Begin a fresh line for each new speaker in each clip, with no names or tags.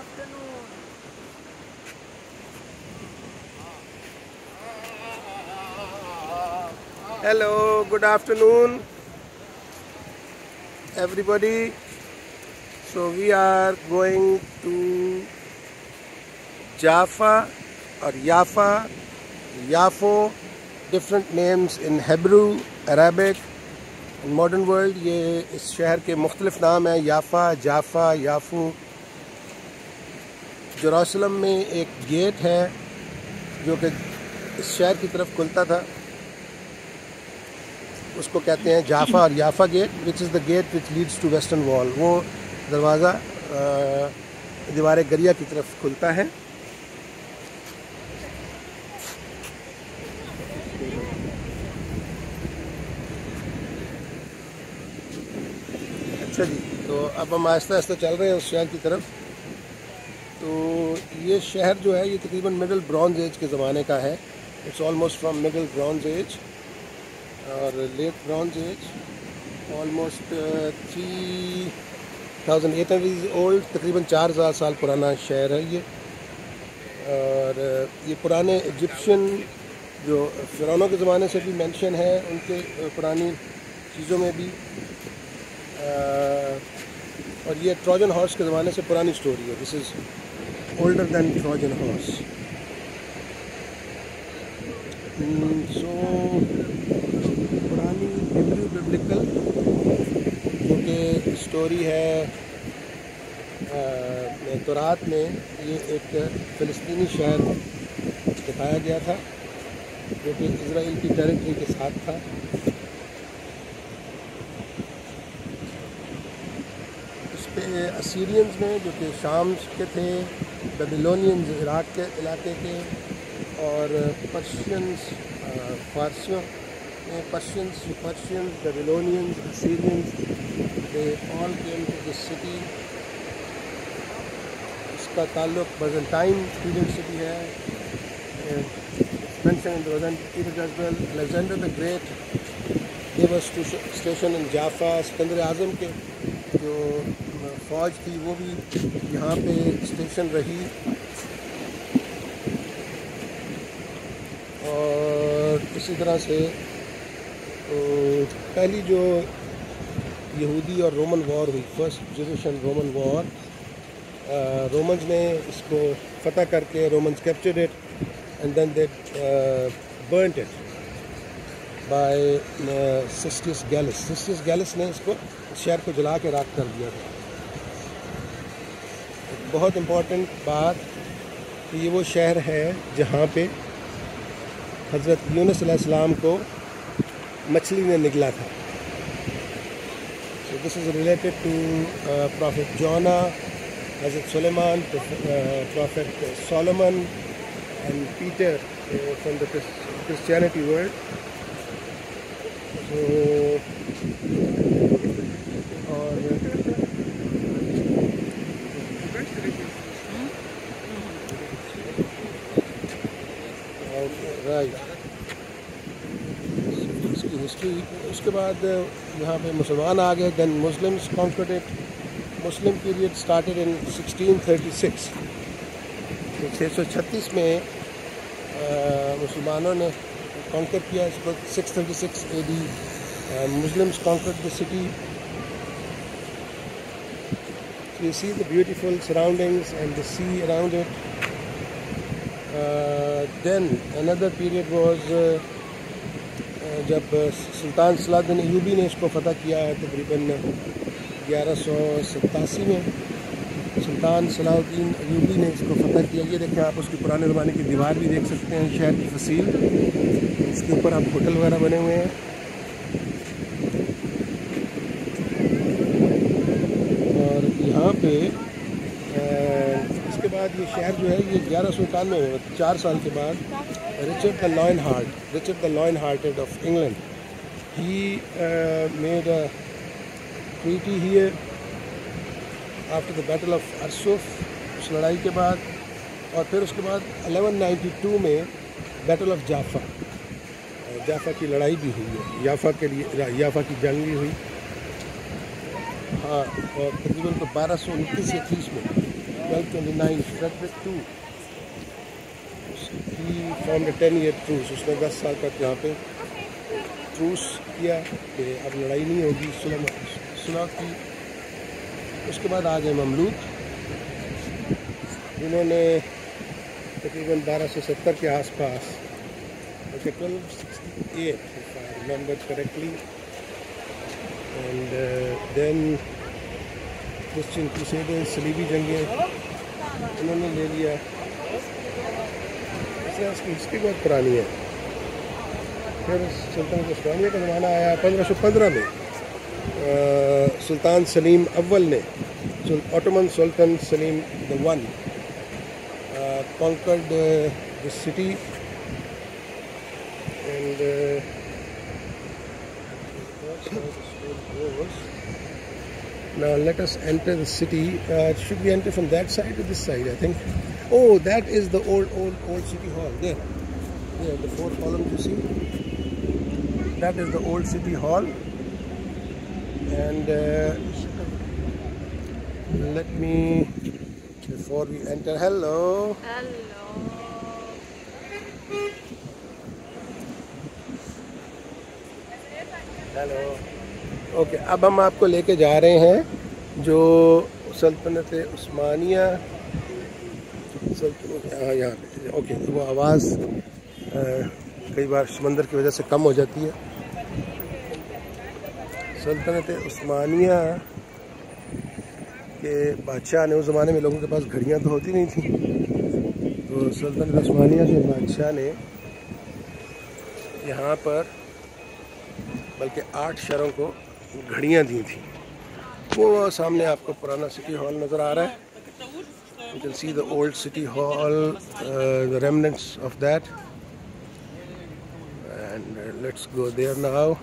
afternoon.
Hello, good afternoon, everybody. So we are going to Jaffa or Yafa, Yafo, different names in Hebrew, Arabic, modern world ये इस शहर के मुख्तलिफ़ नाम हैं याफा जाफा याफू जरूसलम में एक गेट है, जो कि इस शहर की तरफ़ खुलता था। उसको कहते हैं जाफा और Yafa gate which is the gate which leads to western wall वो दरवाज़ा दीवार गरिया की तरफ़ खुलता है। अच्छा जी तो अब हम आहिस्ता आहिस्ता चल रहे हैं उस शहर की तरफ़। तो ये शहर जो है, ये तकरीबन मिडिल ब्रॉन्ज एज के ज़माने का है। It's almost from middle bronze age और late bronze age almost three thousand eight hundred old तकरीबन चार हज़ार साल पुराना शहर है ये। और ये पुराने इजिप्शियन जो फ़िरौनों के ज़माने से भी मेंशन है, उनके पुरानी चीज़ों में भी। और ये ट्रोजन हॉर्स के ज़माने से पुरानी स्टोरी है। This is older than Trojan horse so पुरानी हिब्रू बिब्लिकल जो कि स्टोरी है तौरात में ये एक फ़लस्तनी शहर दिखाया गया था, जो कि इसराइल की टेरिटरी के साथ था। पे असीरियंस में, जो कि शाम के थे बेबीलोनियंस इराक के इलाके के और Persians फारसियों Persians Persians, Babylonians Assyrians they all came to this city इसका ताल्लुक बजंटाइन पीरियड से भी है the Great gave us station in Jaffa. Sikandar आज़म के, जो फ़ौज थी, वो भी यहाँ पे स्टेशन रही। और इसी तरह से तो पहली जो यहूदी और रोमन वॉर हुई, first generation Roman war Romans ने इसको फतह करके Romans captured it and then they burnt it by Cestius Gallus Cestius Gallus ने इसको शहर को जला के राख कर दिया था। बहुत इम्पोर्टेंट बात कि ये वो शहर है जहाँ पे हज़रत यूनसम को मछली ने निकला था। This is related to prophet Jonah हज़रत Sulaiman prophet Solomon and Peter from the world तो उसके बाद यहाँ पे मुसलमान आ गए then Muslims it Muslim period started in 1636 तो 636 में मुसलमानों ने कॉन्कर किया इसको 636 AD Muslims conquered the city you see the beautiful surroundings and the sea around it. Then another period was जब सुल्तान सलाउद्दीन यूबी ने इसको फतह किया है, तकरीबन ग्यारह सौ सतासी में सुल्तान सलाउद्दीन यूबी ने इसको फतह किया। ये देखें, आप उसकी पुराने ज़माने की दीवार भी देख सकते हैं, शहर की फसील। इसके ऊपर आप होटल वगैरह बने हुए हैं। और यहाँ पे इसके बाद ये शहर जो है, ये ग्यारह सौ इक्यानवे, चार साल के बाद the lionheart Richard the lionhearted of England he made a treaty here after the battle of Arsuf उस लड़ाई के बाद, और फिर उसके बाद 1192 में बैटल ऑफ़ जाफा जाफा की लड़ाई भी हुई है. याफा के लिए याफा की जंग भी हुई. हाँ और तकरीबन तो बारह सौ उनतीस या तीस में 1229 Frederick II he formed a 10 year truce. उसने 10 साल तक यहाँ पे ट्रूस किया कि अब लड़ाई नहीं होगी। सुलह की उसके बाद आ गए ममलूक। जिन्होंने तकरीबन 1270 के आसपास, okay, twelve sixty eight remember correctly and then Christian crusaders सलीबी जंगें उन्होंने ले लिया। इसलिए उसकी हिस्ट्री बहुत पुरानी है फिर सुल्तान उस्मानिया का ज़माना आया पंद्रह सौ पंद्रह में आ, सुल्तान सलीम अव्वल ने Ottoman Sultan Selim the one conquered the city and Now let us enter the city. Uh, should we enter from that side or this side? I think. Oh, that is the old, old, old city hall. There, there, the four columns you see. That is the old city hall. And uh, let me, before we enter, hello.
Hello.
Hello. Okay अब हम आपको लेके जा रहे हैं जो सल्तनत उस्मानिया हाँ यहाँ पे ओके तो वो आवाज़ कई बार समंदर की वजह से कम हो जाती है। सल्तनत उस्मानिया के बादशाह ने, उस ज़माने में लोगों के पास घड़ियाँ तो होती नहीं थी तो सल्तनत उस्मानिया के बादशाह ने यहाँ पर बल्कि आठ शहरों को घड़ियाँ दी थी। वो सामने आपको पुराना सिटी हॉल नज़र आ रहा है। you can see the old city hall the remnants of that and let's go there now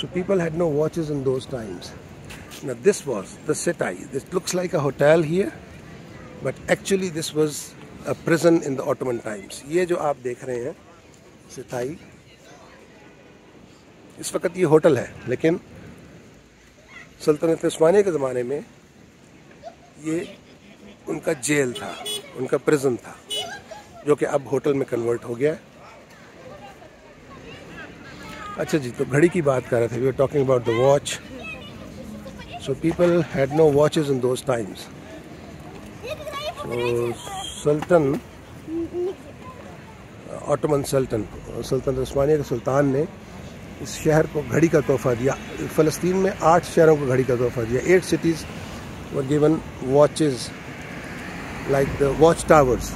so people had no watches in those times now this was the Setai this looks like a hotel here but actually this was a prison in the Ottoman times ये जो आप देख रहे हैं Setai इस वक्त ये hotel है लेकिन सल्तनत उस्मानिया के ज़माने में ये उनका जेल था, उनका प्रिजन था, जो कि अब होटल में कन्वर्ट हो गया है। अच्छा जी तो घड़ी की बात कर रहे थे we are talking about the watch so people had no watches in those times so सल्तन Ottoman सल्तन सल्तन उस्मानिया के सुल्तान ने इस शहर को घड़ी का तोहफा दिया। फ़लस्तीन में आठ शहरों को घड़ी का तोहफा दिया। Eight cities were given watches like the watch towers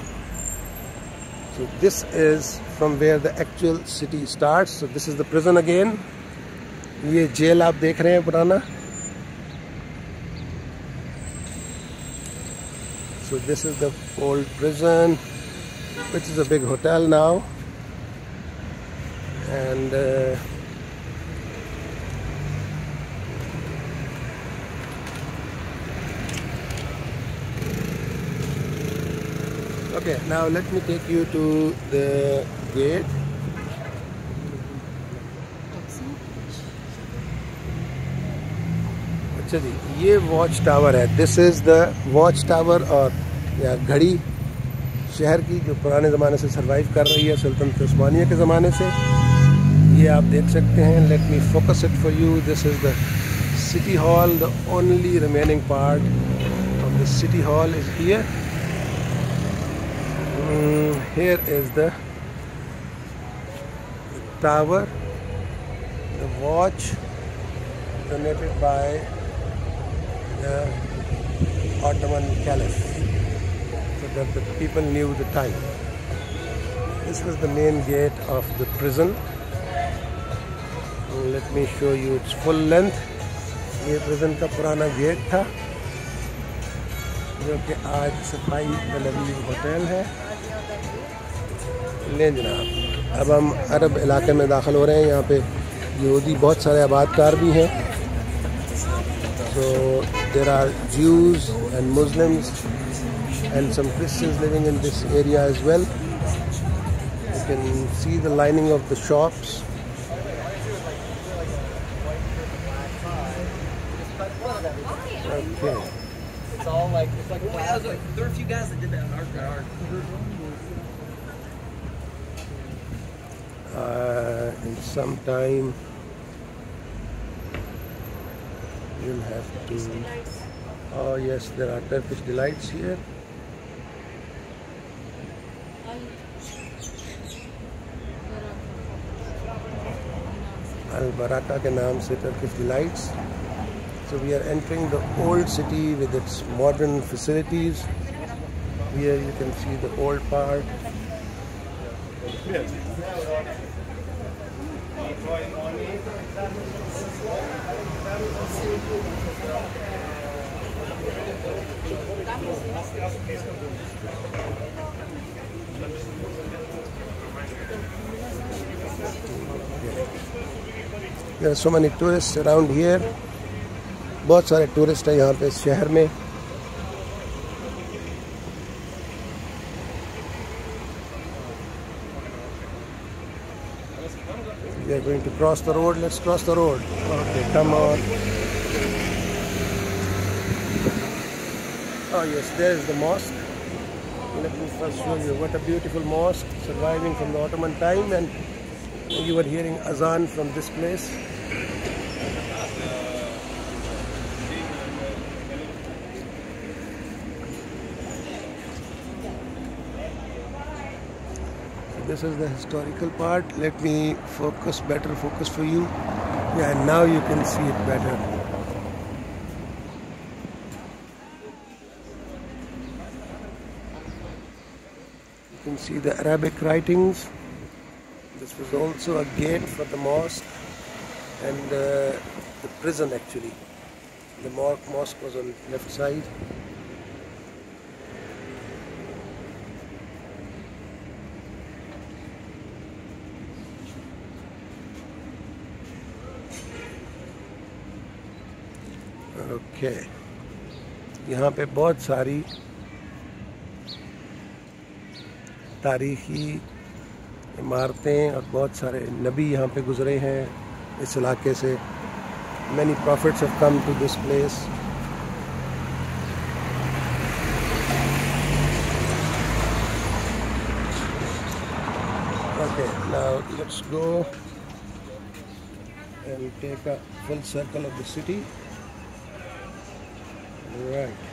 so this is from where the actual city start so this is the prison again ये जेल आप देख रहे हैं पुराना so this is the old prison which is a big hotel now and uh, Okay, now let me take you to the gate. अच्छा जी ये watch tower है. This is the watch tower और या घड़ी शहर की जो पुराने ज़माने से सरवाइव कर रही है सुल्तान उस्मानिया के ज़माने से. ये आप देख सकते हैं. Let me focus it for you this is the city hall the only remaining part of the city hall is here Mm, here is the tower, the watch donated by the Ottoman Caliph so that the people knew the time. This was the main gate of the prison. Let me show you its full length. ये prison का पुराना gate था जो कि आज सफाई तलबी hotel है लें जनाब। अब हम अरब इलाके में दाखिल हो रहे हैं। यहाँ पे यहूदी बहुत सारे आबादकार भी हैं। तो there are Jews and Muslims and some Christians
living in this area as well you can see the lining of
the shops some time you'll have to oh yes there are Turkish delights here. Al Baraka ke naam se Turkish delights. So we are entering the old city with its modern facilities. Here you can see the old part. Yes. There are so many tourists around here. बहुत सारे tourist हैं यहाँ पे शहर में going to cross the road. Let's cross the road. Okay, come on. Oh yes, there is the mosque. Let me first show you what a beautiful mosque surviving from the Ottoman time and you were hearing azan from this place. This is the historical part. Let me focus better focus for you. Yeah and now you can see it better. You can see the Arabic writings. This was also a gate for the mosque and uh, the prison actually. The mosque was on left side okay यहाँ पे बहुत सारी तारीखी इमारतें और बहुत सारे नबी यहाँ पे गुज़रे हैं इस इलाके से। Many prophets have come to this place okay, now let's go and take a full circle of the city
All right.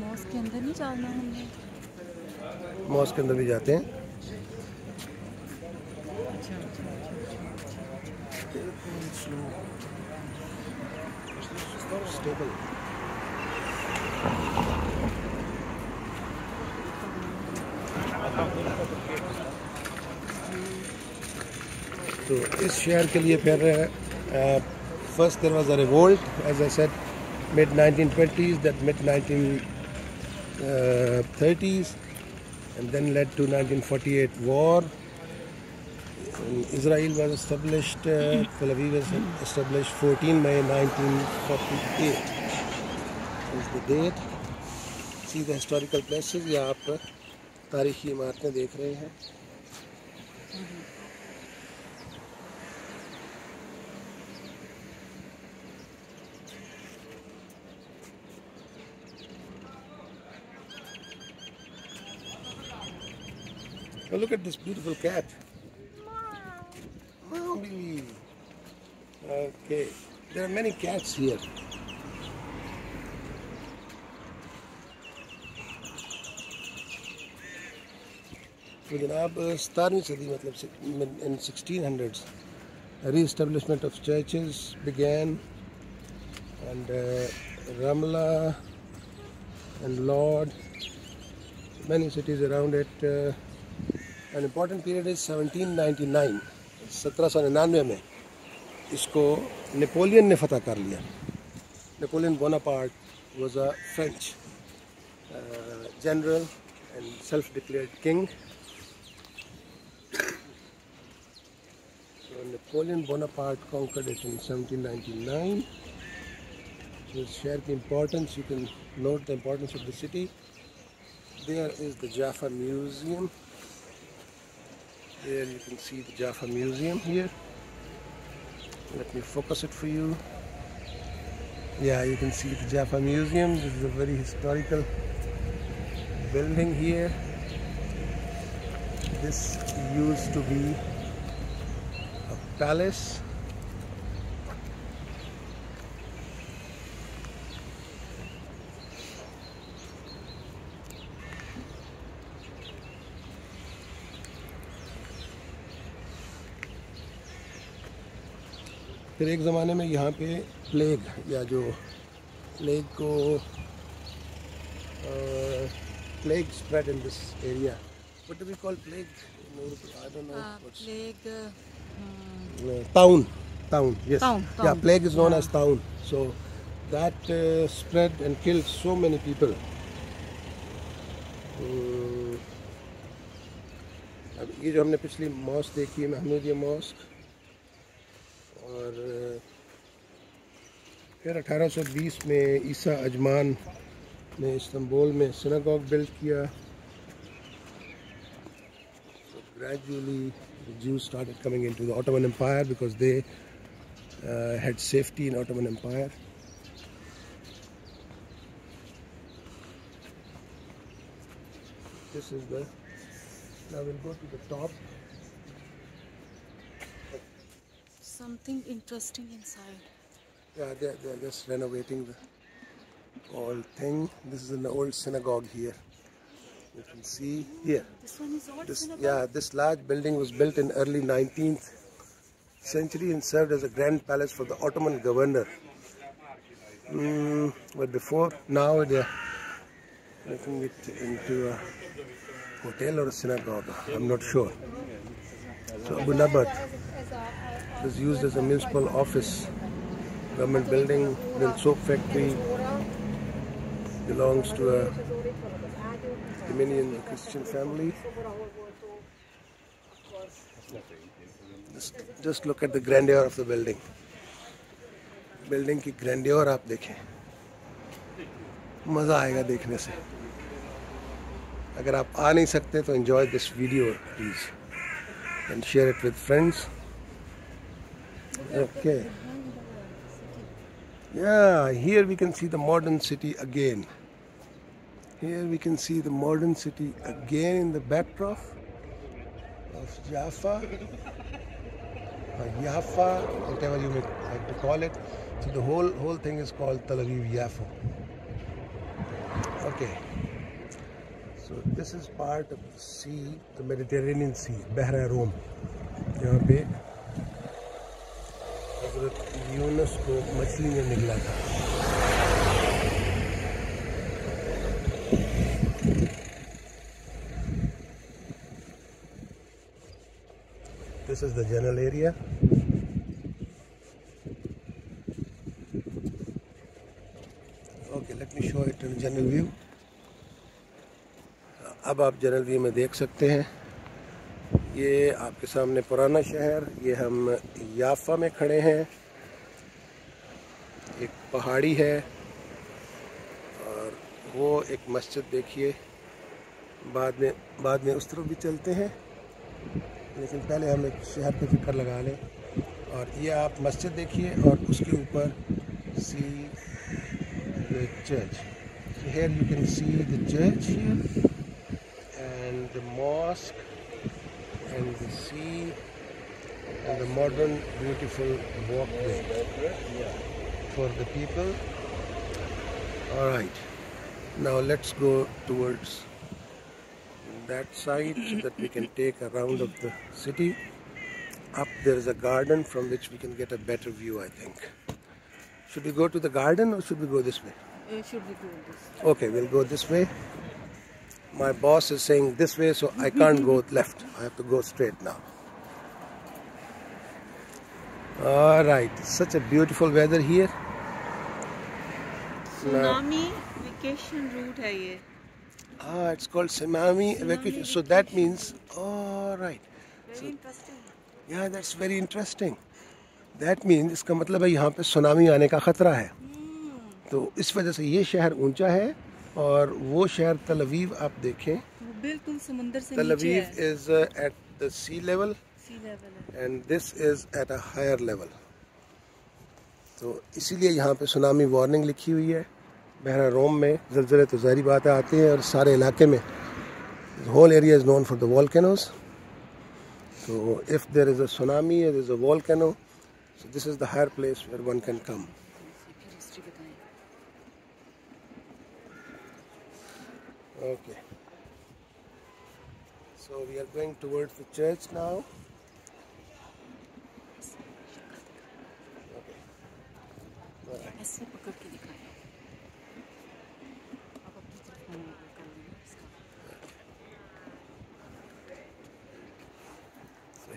Mosque के अंदर नहीं जाना हमने
मॉस्क के अंदर भी जाते हैं
अच्छा अच्छा
स्टेबल तो इस शहर के लिए फिर first there was a revolt as I set mid nineteen twenties that mid nineteen thirties and then late to nineteen forty eight war Israel was established. Uh, Tel Aviv was established 14 May 1948. Is the date? See the historical places. Yeah, आप तारीखी इमारतें देख रहे हैं. Oh, look at this beautiful cat. Mommy. Okay. There are many cats here. तो जनाब सतारहवीं सदी मतलब in 1600s re-establishment of churches began and uh, Ramla and Lord, many cities around it. Uh, an important period is 1799 सत्रह में इसको Napoleon ने फतह कर लिया। Napoleon Bonaparte was a French general and self declared king Napoleon Bonaparte conquered in 1799 शहर की importance you can note the importance of the city there is the Jaffa museum There you can see the Jaffa Museum here. Let me focus it for you. Yeah, you can see the Jaffa Museum. This is a very historical building here. This used to be a palace. फिर एक ज़माने में यहाँ पे plague या जो plague को plague spread in this area what do
we
call
plague
town town yes
या
plague is known as town so that spread and kill so many people ये जो हमने पिछली मॉस्क देखी है महमूदिया मॉस्क फिर 1820 में ईसा अजमान ने इस्तुल में सनागॉग बिल्ड किया। Gradually Jew started coming in the Ottoman empire because they had safety in Ottoman empire this is दिल go to the top
something interesting inside.
Yeah, they're, they're just renovating the old thing. This is an old synagogue here. You can see here.
This one is old
This,
synagogue.
yeah, this large building was built in early 19th century and served as a grand palace for the Ottoman governor. Mm, but before, now they're making it into a hotel or a synagogue. I'm not sure. So Abu Nabat was used as a municipal office, government building, then soap factory, belongs to a Dominion Christian family. Just, just look at the grandeur of the building. Building की grandeur आप देखें मज़ा आएगा देखने से अगर आप आ नहीं सकते तो enjoy this video please and share it with friends okay yeah here we can see the modern city again here we can see the modern city again in the backdrop of Jaffa or Jaffa, whatever you may like to call it. So the whole whole thing is called Tel Aviv Yafo. Okay. So this is part of the sea, the Mediterranean Sea, Bahra Rum. यहाँ पे हजरत यूनस को मछली ने निकला था This is the general area. Okay, let. अब आप general view में देख सकते हैं ये आपके सामने पुराना शहर ये हम याफा में खड़े हैं पहाड़ी है और वो एक मस्जिद देखिए। बाद में बाद में उस तरफ़ भी चलते हैं। लेकिन पहले हम एक शहर का चक्कर लगा लें। और ये आप मस्जिद देखिए और उसके ऊपर see the church. You can see the church here and the mosque and the sea and the modern beautiful walkway. For the people all right now let's go towards that side so that we can take a round of the city. Up there is a garden from which we can get a better view, I think. Should we go to the garden or should we go this way?
Uh, should we do this? way?
Okay, we'll go this way. My boss is saying this way, so I can't go left. I have to go straight now. All right, such a beautiful weather here.
Tsunami evacuation route है ये।
It's called Tsunami evacuation. So that means, all right. Very interesting means इसका मतलब है यहाँ पे tsunami आने का खतरा है। तो इस वजह से ये शहर ऊँचा है और वो शहर तल अवीव आप देखें।
बिल्कुल समुंदर से
तल
नीचे
अवीव
है।
Is at the sea
level sea level
and this is at a higher level तो इसीलिए यहाँ पे सुनामी वार्निंग लिखी हुई है। बहरा रोम में जलजले तो जहरी बातें आती हैं और सारे इलाके में। Whole area is known for the volcanoes तो if there is a tsunami or is a volcano so this is the higher place where one can come okay so we are going towards the church now
ऐसे पकड़ के
दिखाया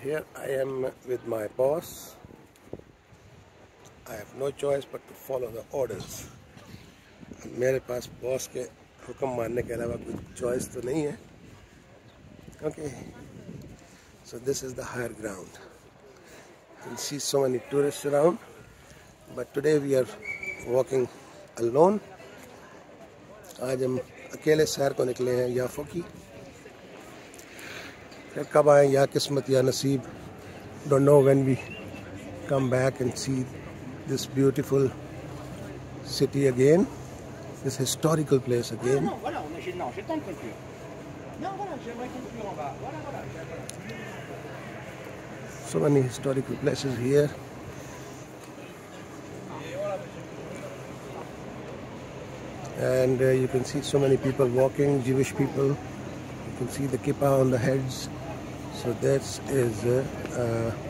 Here I am with my boss. I have no choice but to follow the orders. मेरे पास boss के हुक्म मानने के अलावा कुछ चॉइस तो नहीं है। Okay so this is the higher ground see so many tourist around but today we are walking alone आज हम अकेले शहर को निकले हैं याफो की। फिर कब आए या किस्मत या नसीब?
Don't know when we come back and see this beautiful city again this historical place again
so many historical places here and uh, you can see so many people walking Jewish people. You can see the kippah on the heads. So this is a, uh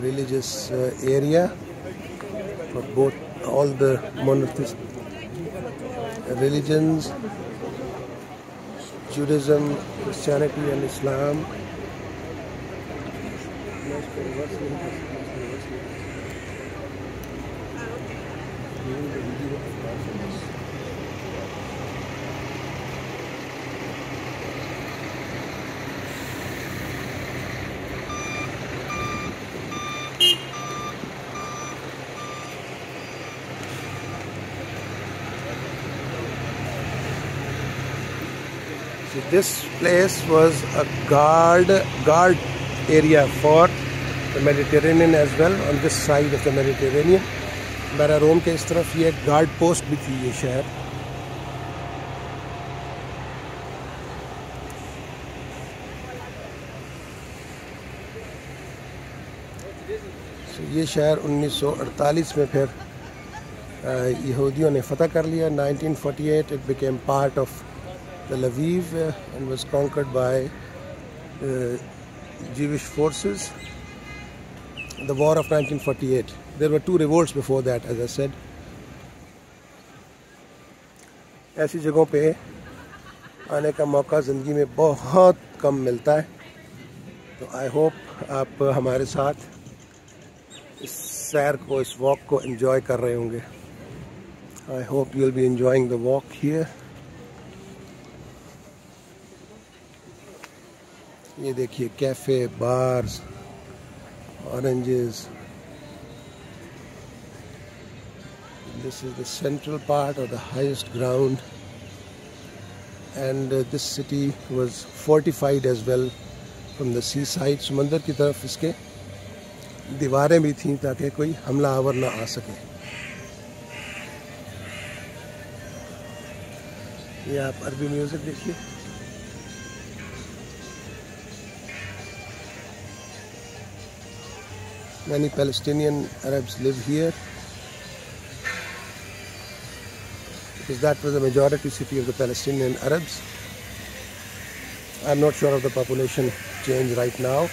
religious uh, area for both all the monotheist religions Judaism, Christianity and Islam this place was a guard guard area for the Mediterranean as well on this side of the Mediterranean. मेरा Rome के इस तरफ़ ये guard post भी थी ये शहर So ये शहर 1948 में फिर यहूदियों ने फतह कर लिया 1948 it became part of Tel Aviv uh, and was conquered by uh, Jewish forces. The War of 1948. There were two revolts before that, as I said. ऐसी जगहों पे आने का मौका ज़िंदगी में बहुत कम मिलता है तो आई होप आप हमारे साथ इस सैर को इस वॉक को एंजॉय कर रहे होंगे I hope you will be enjoying the walk here ये देखिए, cafe, bars, oranges. This is the central part of the highest ground and this city was fortified as well from the sea side समंदर की तरफ़ इसके दीवारें भी थीं ताकि कोई हमला हमलावर ना आ सके। ये आप अरबी म्यूज़िक देखिए। Many Palestinian Arabs live here because that was the majority city of the Palestinian Arabs. I'm not sure of the population change right now.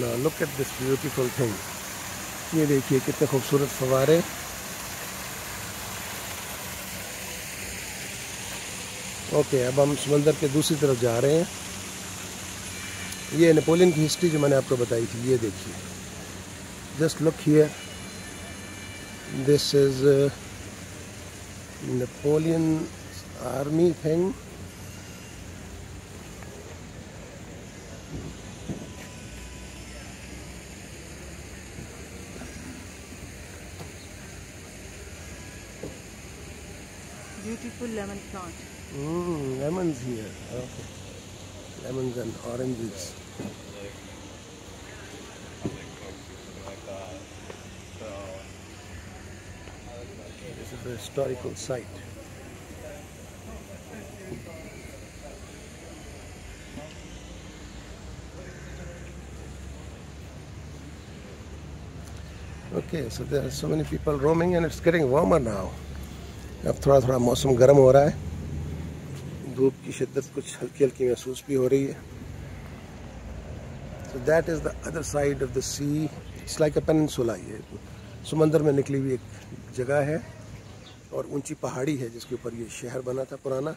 ना look at this beautiful thing ये देखिए कितने खूबसूरत फवारे ओके अब हम समंदर के दूसरी तरफ जा रहे हैं ये नेपोलियन की हिस्ट्री जो मैंने आपको बताई थी ये देखिए just look here this is Napoleon army thing
Beautiful lemon plant.
Mm, lemons here. Okay. Lemons and oranges. A historical site. Okay, so there are so many people roaming and it's getting warmer now. अब थोड़ा थोड़ा मौसम गर्म हो रहा है धूप की शिद्दत कुछ हल्की हल्की महसूस भी हो रही है so that is the other side of the sea. It's like a peninsula ये। समंदर में निकली हुई एक जगह है और ऊँची पहाड़ी है जिसके ऊपर ये शहर बना था पुराना।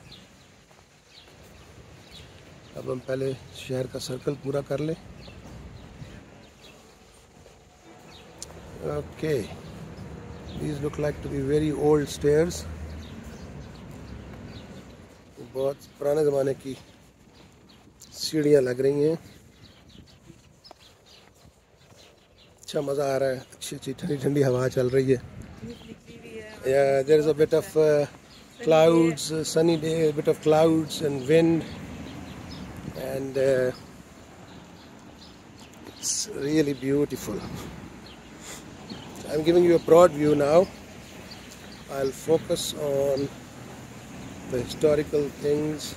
अब हम पहले शहर का सर्कल पूरा कर लें। Okay these look like to be very old stairs बहुत पुराने ज़माने की सीढ़ियाँ लग रही हैं। अच्छा मज़ा आ रहा है अच्छी अच्छी ठंडी ठंडी हवा चल रही है yeah there is a bit of uh, clouds uh, sunny day a bit of clouds and wind and uh, it's really beautiful I'm giving you a broad view now I'll focus on the historical things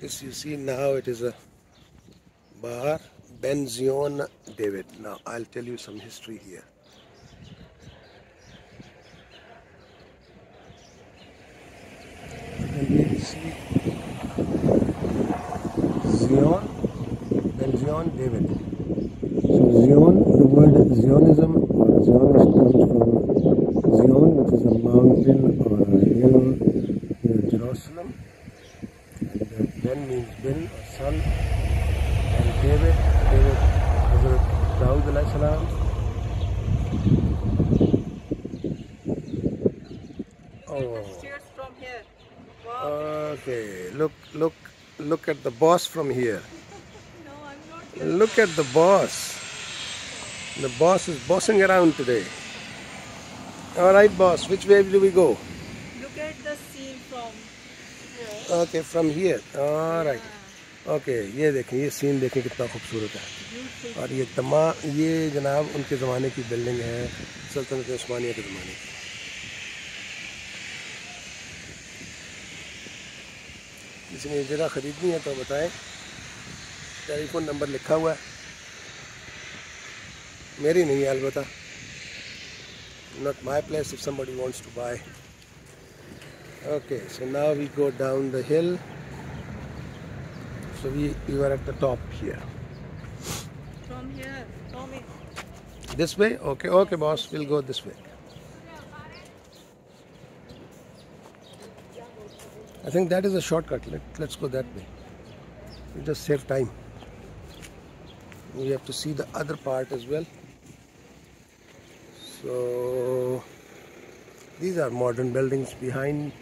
this you see now it is a bar Benzion David. Now I'll tell you some history here. We see. Zion David. So Zion, the word Zionism or Zionist comes from Zion, which is a mountain or a hill bin or son. And David, David, Hazrat Dawood salam. Oh.
From here. Wow.
Okay, look, look, look at the boss from here.
no, I'm not.
Look at the boss. The boss is bossing around today. All right, boss. Which way do we go?
From here.
All right. Okay ये देखें, ये scene देखें कितना खूबसूरत है। और ये तमाम ये जनाब उनके ज़माने की बिल्डिंग है, सल्तनत उस्मानिया के ज़माने की। किसी ने जगह ख़रीदनी है तो बताएँ। टेलीफोन नंबर लिखा हुआ है। मेरी नहीं है, अलबत्ता। Not my place if somebody wants to buy. Okay so now we go down the hill so we, we were at the top here
From here. It.
This way? Okay, okay, boss. We'll go this way. I think that is a shortcut. Let, let's go that way. We just save time. We have to see the other part as well. So, these are modern buildings behind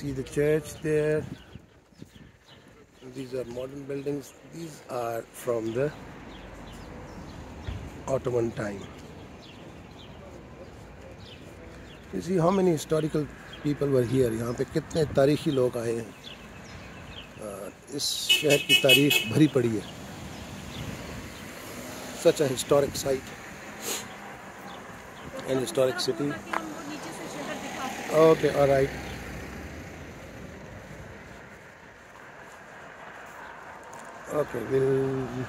You see the church there. These are modern buildings. These are from the Ottoman time. You see how many historical people were here. यहाँ पे कितने तारीखी लोग आए हैं अ, इस शहर की तारीख भरी पड़ी है Such a historic site and historic city.
ताकि हमको नीचे से शहर दिखा सकें।
Okay, all right. Okay, we'll.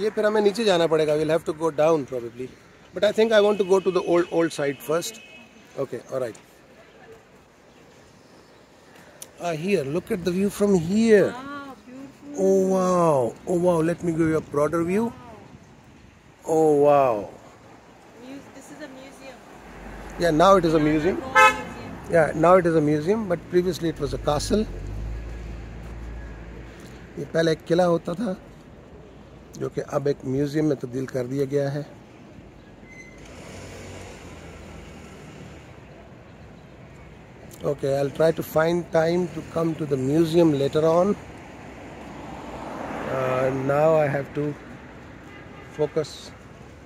ये फिर हमें नीचे जाना पड़ेगा. Will have to go down probably but I think I want to go to the old old side first okay और I here look at the view from here oh wow oh wow let me give you a broader view oh wow Yeah, now it is a museum. Yeah, now it is a museum, but previously it was a castle. ये पहले एक किला होता था जो कि अब एक museum में तब्दील कर दिया गया है Okay, I'll try to find time to come to the museum later on. Uh, now I have to focus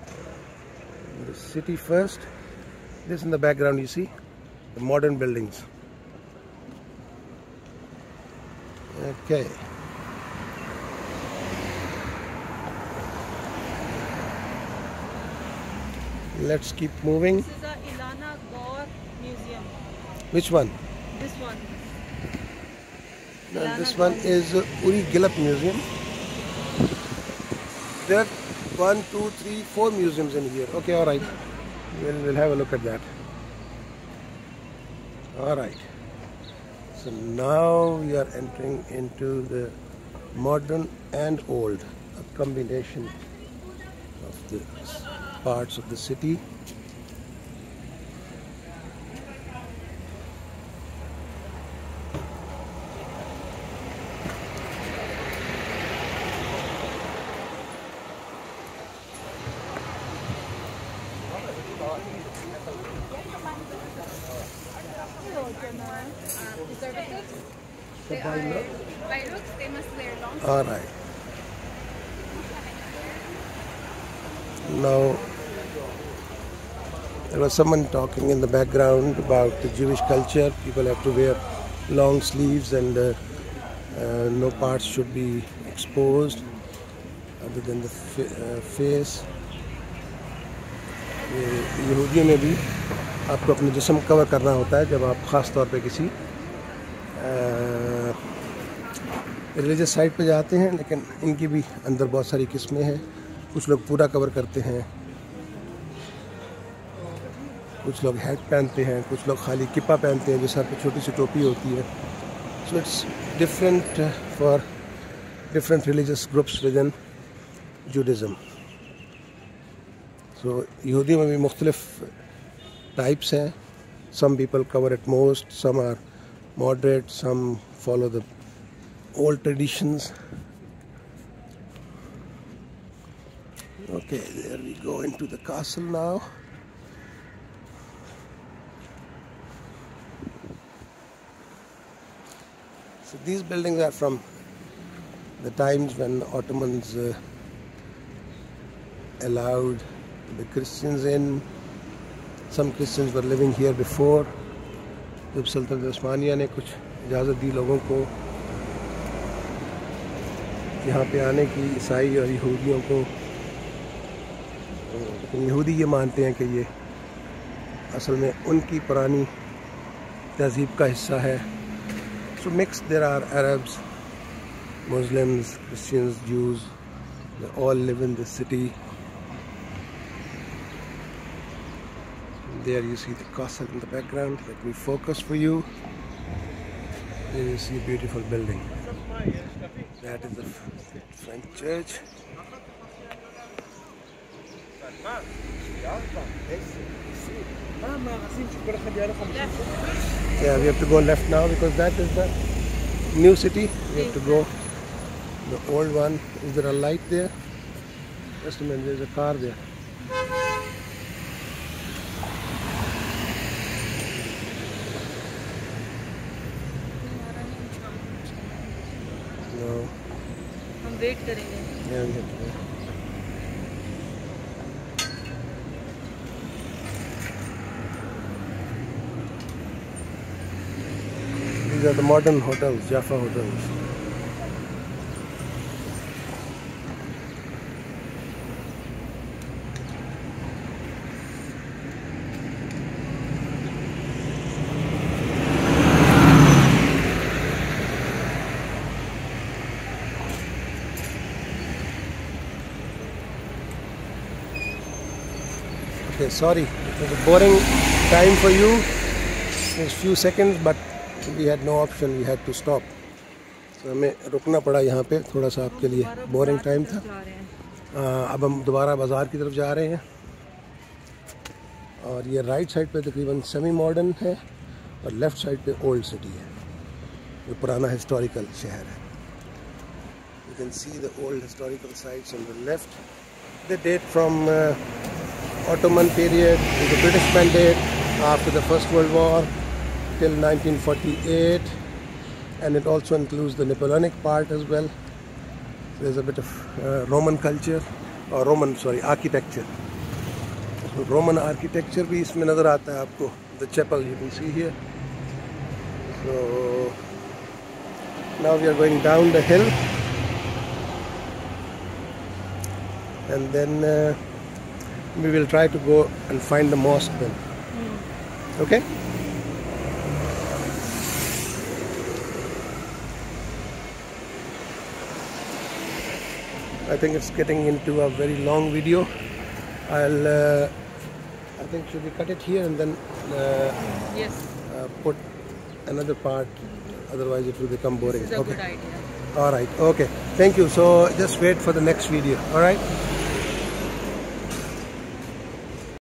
on the city first. This in the background, you see the modern buildings. Okay. Let's keep moving.
This is a Ilana Gaur museum.
Which one?
This one.
No, this one is Uri Gillap Museum. There are one, two, three, four museums in here. Okay, all right. We'll, we'll have a look at that. All right. So now we are entering into the modern and old, a combination of the parts of the city. Now, there was someone talking in the background about the Jewish culture. People have to wear long sleeves and uh, uh, no parts should be exposed other than the fa- uh, face. यहूदियों में भी आपको अपने जिस्म cover करना होता है जब आप ख़ास तौर पे किसी रिलीजियस साइट पे जाते हैं लेकिन इनकी भी अंदर बहुत सारी किस्में हैं कुछ लोग पूरा कवर करते हैं। कुछ लोग हैट पहनते हैं कुछ लोग खाली किपा पहनते हैं जो सर पे छोटी सी टोपी होती है। So it's different for different religious groups within Judaism so यहूदी में भी मुख्तलिफ़ टाइप्स हैं। Some people cover it most some are moderate, some follow the old traditions. Okay, there we go into the castle now. So these buildings are from the times when Ottomans uh, allowed the Christians in. Some Christians were living here before. जब सल्तनत उस्मानिया ने कुछ इजाज़त दी लोगों को यहाँ पे आने की ईसाई और यहूदियों को लेकिन यहूदी ये मानते हैं कि ये असल में उनकी पुरानी तहजीब का हिस्सा है। So mix there are Arabs Muslims Christians Jews all live in this city there you see दसल in the focus for you you see beautiful building that is the French church Yeah, we have to go left now because that is the new city. We have to go the old one. Is there a light there? Just a minute, there's a car there. No. yeah, we have to wait. are the modern hotels, Jaffa hotels. Okay, sorry, it was a boring time for you. Just few seconds, but we had no option. We had to stop. So हमें रुकना पड़ा यहाँ पे थोड़ा सा आपके लिए। Boring time था। आ, अब हम दोबारा बाज़ार की तरफ़ जा रहे हैं। और ये राइट साइड पे तकरीबन सेमी मॉडर्न है और लेफ़्ट साइड पे ओल्ड सिटी है। जो पुराना हिस्टोरिकल शहर है। You can see the old historical sites on the left date from uh, Ottoman period the British mandate after the First World War. till 1948 and it also includes the Napoleonic part as well. There's a bit of uh, Roman culture or Roman sorry architecture. So Roman architecture भी इसमें नज़र आता है आपको the chapel you can see here. So now we are going down the hill and then uh, we will try to go and find the mosque then. Okay? I think it's getting into a very long video. I'll, uh, I think, should we cut it here and then uh,
Yes,
uh, put another part? Otherwise, it will become boring.
this is a
okay.
good idea.
All right. Okay. Thank you. So just wait for the next video. All right.